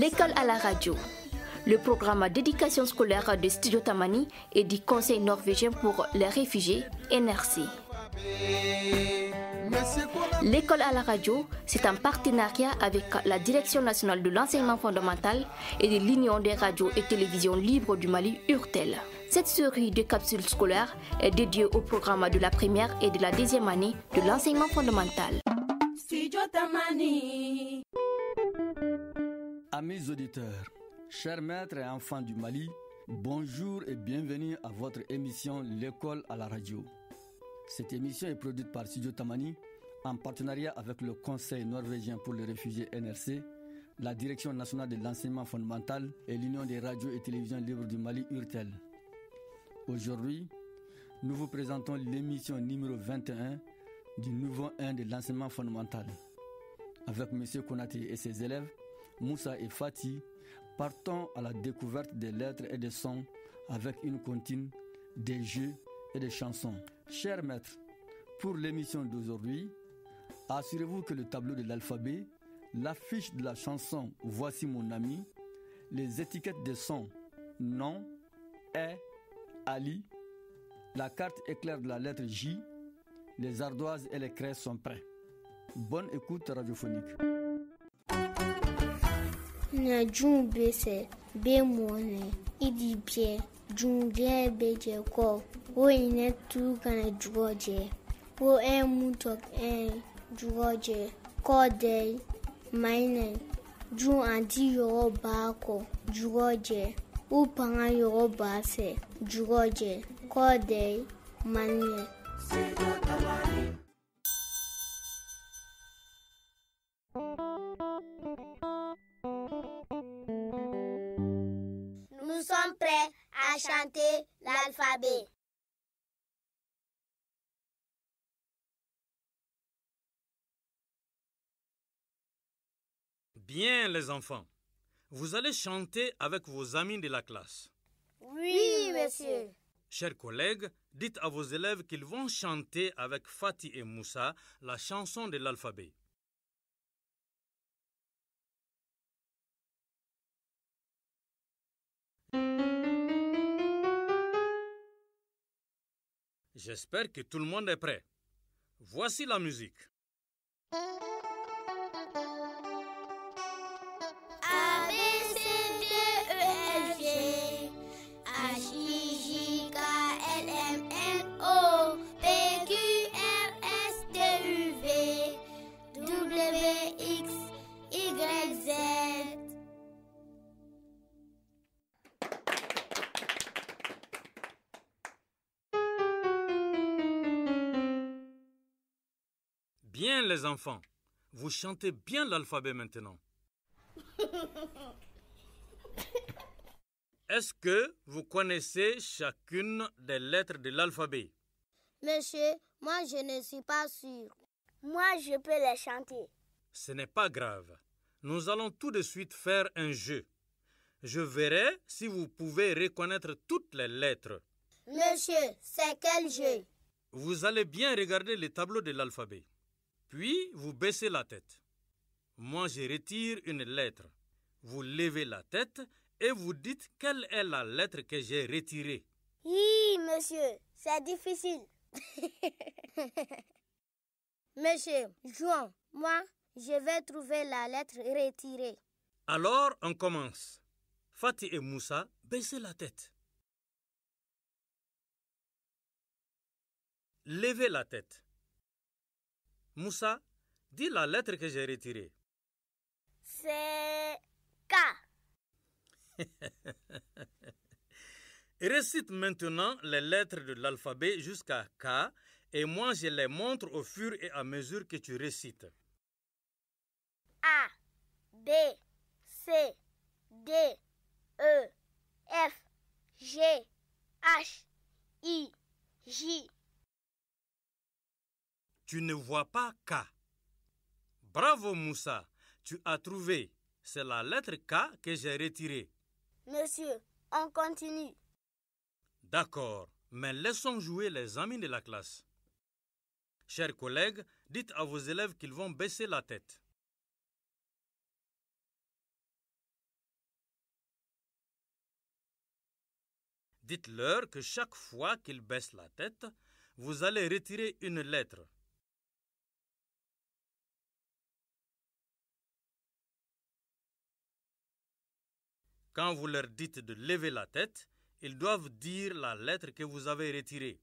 L'école à la radio. Le programme d'éducation scolaire de Studio Tamani et du Conseil norvégien pour les réfugiés, NRC. L'école à la radio, c'est un partenariat avec la Direction nationale de l'enseignement fondamental et de l'Union des radios et télévisions libres du Mali, URTEL. Cette série de capsules scolaires est dédiée au programme de la première et de la deuxième année de l'enseignement fondamental. Amis auditeurs, chers maîtres et enfants du Mali, bonjour et bienvenue à votre émission L'école à la radio. Cette émission est produite par Studio Tamani en partenariat avec le Conseil norvégien pour les réfugiés NRC, la Direction nationale de l'enseignement fondamental et l'Union des radios et télévisions libres du Mali URTEL. Aujourd'hui, nous vous présentons l'émission numéro 21 du nouveau 1 de l'enseignement fondamental. Avec M. Konati et ses élèves, Moussa et Fatih, partons à la découverte des lettres et des sons avec une comptine, des jeux et des chansons. Chers maîtres, pour l'émission d'aujourd'hui, assurez-vous que le tableau de l'alphabet, l'affiche de la chanson Voici mon ami, les étiquettes des sons nom, est, Ali, la carte éclair de la lettre J, les ardoises et les craies sont prêts. Bonne écoute radiophonique. Na jun be sɛ be idi biɛ jun biɛ be jɛ kɔ o ine tu kana jugɔ jɛ o ɛ mun tɔ ɛ jugɔ jɛ kɔ dɛ maine jun anti yɔrɔ baa kɔ jugɔ o panga. Sommes prêts à chanter l'alphabet. Bien les enfants, vous allez chanter avec vos amis de la classe. Oui, monsieur. Chers collègues, dites à vos élèves qu'ils vont chanter avec Fatih et Moussa la chanson de l'alphabet. J'espère que tout le monde est prêt. Voici la musique. X, Y, Z Bien les enfants, vous chantez bien l'alphabet maintenant. Est-ce que vous connaissez chacune des lettres de l'alphabet? Monsieur, moi je ne suis pas sûr. Moi je peux les chanter. Ce n'est pas grave. Nous allons tout de suite faire un jeu. Je verrai si vous pouvez reconnaître toutes les lettres. Monsieur, c'est quel jeu? Vous allez bien regarder le tableau de l'alphabet. Puis, vous baissez la tête. Moi, je retire une lettre. Vous levez la tête et vous dites quelle est la lettre que j'ai retirée. Oui, monsieur, c'est difficile. monsieur, jouons. Moi, je vais trouver la lettre retirée. Alors, on commence. Fatih et Moussa, baissez la tête. Levez la tête. Moussa, dis la lettre que j'ai retirée. C'est K. Récite maintenant les lettres de l'alphabet jusqu'à K et moi je les montre au fur et à mesure que tu récites. A, B, C, D, Tu ne vois pas K. Bravo Moussa, tu as trouvé. C'est la lettre K que j'ai retirée. Monsieur, on continue. D'accord, mais laissons jouer les amis de la classe. Chers collègues, dites à vos élèves qu'ils vont baisser la tête. Dites-leur que chaque fois qu'ils baissent la tête, vous allez retirer une lettre. Quand vous leur dites de lever la tête, ils doivent dire la lettre que vous avez retirée.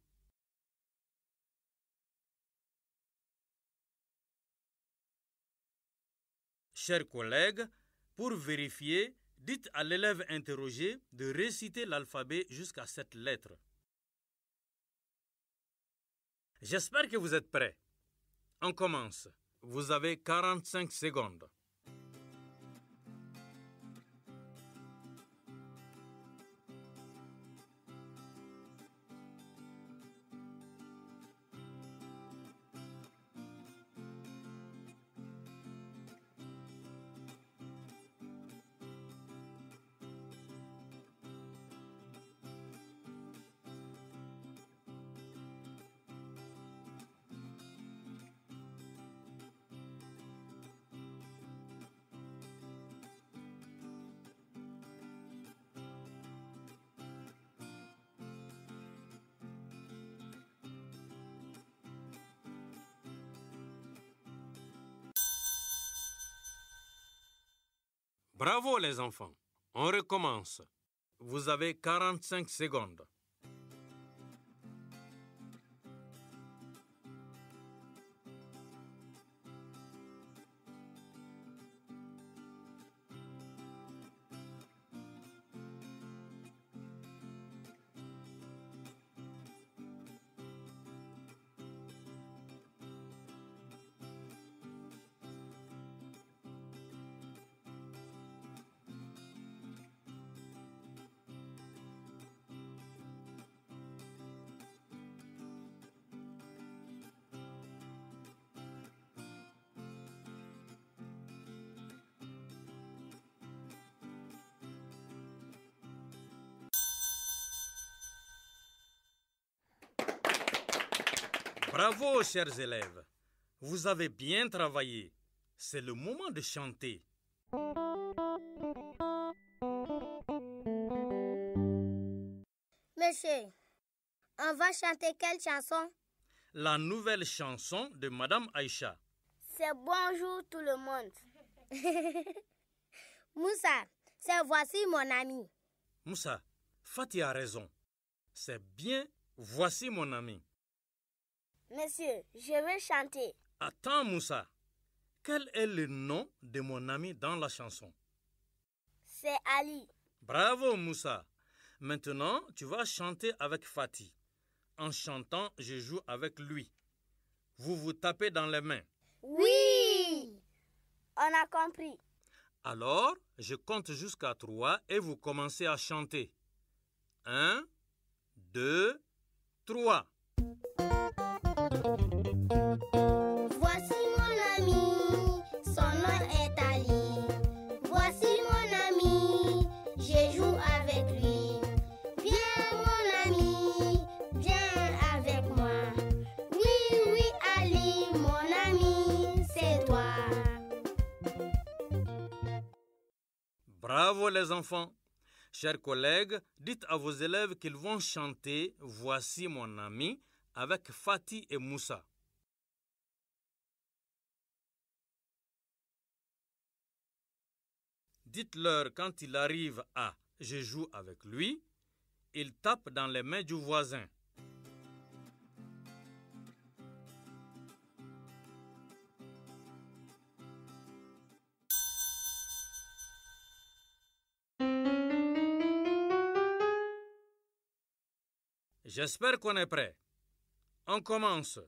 Chers collègues, pour vérifier, dites à l'élève interrogé de réciter l'alphabet jusqu'à cette lettre. J'espère que vous êtes prêts. On commence. Vous avez 45 secondes. Bravo les enfants. On recommence. Vous avez 45 secondes. Bravo, chers élèves. Vous avez bien travaillé. C'est le moment de chanter. Monsieur, on va chanter quelle chanson? La nouvelle chanson de Madame Aïcha. C'est bonjour tout le monde. Moussa, c'est voici mon ami. Moussa, Fatih a raison. C'est bien, voici mon ami. Monsieur, je vais chanter. Attends, Moussa. Quel est le nom de mon ami dans la chanson? C'est Ali. Bravo, Moussa. Maintenant, tu vas chanter avec Fatih. En chantant, je joue avec lui. Vous vous tapez dans les mains. Oui, on a compris. Alors, je compte jusqu'à trois et vous commencez à chanter. Un, deux, trois. Voici mon ami, son nom est Ali. Voici mon ami, je joue avec lui. Viens mon ami, viens avec moi. Oui, oui Ali, mon ami, c'est toi. Bravo les enfants. Chers collègues, dites à vos élèves qu'ils vont chanter Voici mon ami avec Fatih et Moussa. Dites-leur quand il arrive à Je joue avec lui, il tape dans les mains du voisin. J'espère qu'on est prêt. On commence.